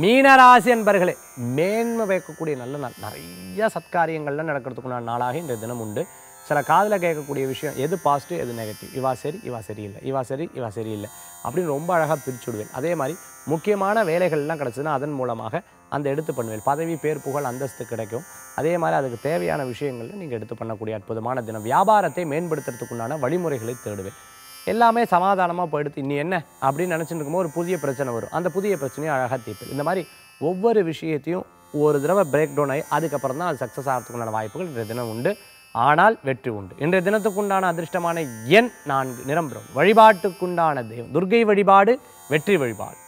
மீனராசி அன்பர்களே. மேன்மை வைக்கக்கூடிய நல்ல நாள். நிறைய சத்காரியங்கள்லாம் நடக்கிறதுக்குண்டான நாளாக இந்த தினம் உண்டு. சில காதில் கேட்கக்கூடிய விஷயம் எது பாசிட்டிவ் எது நெகட்டிவ் இவா சரி இவா சரியில்லை. இவா சரி இவா சரியில்லை. அப்படின்னு ரொம்ப அழகாக பிரிச்சு விடுவேன். அதே மாதிரி முக்கியமான வேலைகள்லாம் கிடச்சதுன்னா அதன் மூலமாக அந்த எடுத்து பண்ணுவேன். பதவி பேர் புகழ் அந்தஸ்து கிடைக்கும். அதே மாதிரி அதுக்கு தேவையான விஷயங்களில் நீங்கள் எடுத்து பண்ணக்கூடிய அற்புதமான தினம். வியாபாரத்தை மேம்படுத்துறதுக்குண்டான வழிமுறைகளை தேடுவேன். எல்லாமே சமாதானமாக போயிடுத்து இன்னி என்ன அப்படின்னு நினச்சிட்டு இருக்கும்போது ஒரு புதிய பிரச்சனை வரும். அந்த புதிய பிரச்சனையை அழகாக தீர்ப்பு இந்த மாதிரி ஒவ்வொரு விஷயத்தையும் ஒரு தடவை பிரேக் டவுன் ஆகி அதுக்கப்புறம் தான் அது சக்ஸஸ் ஆகிறதுக்குண்டான வாய்ப்புகள் இன்றைய தினம் உண்டு. ஆனால் வெற்றி உண்டு. இன்றைய தினத்துக்குண்டான அதிர்ஷ்டமான எண் நான்கு. நிரம்புகிறோம் வழிபாட்டுக்குண்டான தெய்வம். துர்க்கை வழிபாடு வெற்றி வழிபாடு.